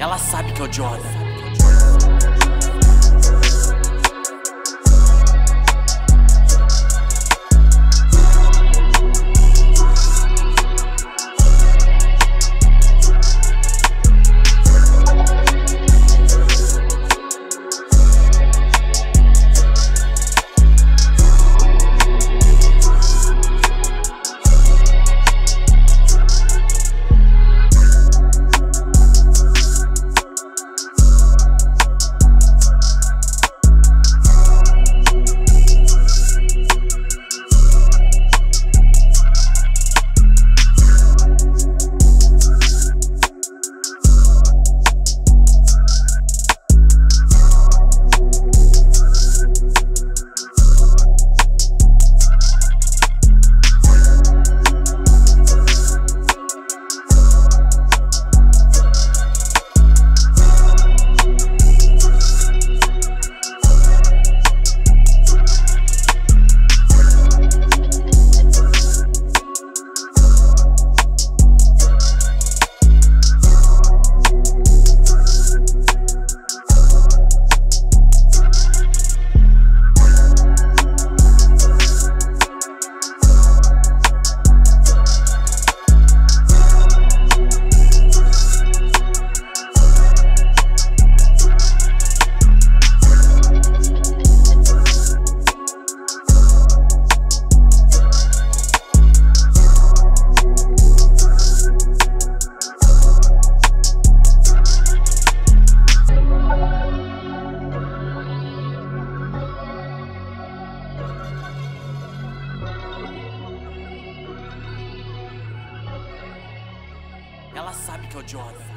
Ela sabe que é o Jordan. Sabe que é o Jordan.